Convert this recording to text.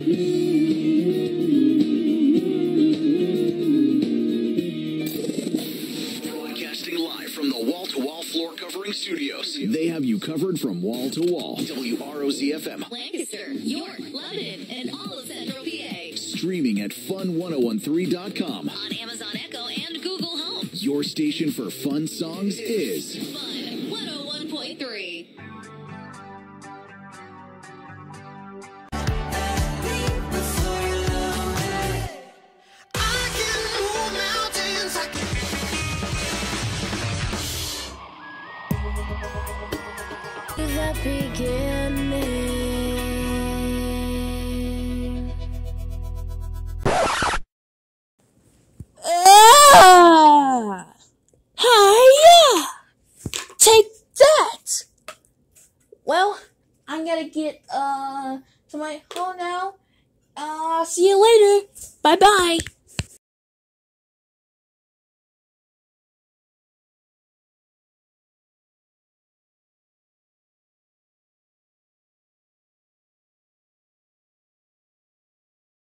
Broadcasting live from the wall to wall floor covering studios. They have you covered from wall to wall. WROZ FM. Lancaster, York, Lebanon, and all of Central PA. Streaming at fun1013.com. On Amazon Echo and Google Home. Your station for fun songs is Fun the beginning. Ah! Hiya! Take that! Well, I'm gonna get uh to my home now. Uh, see you later. Bye bye.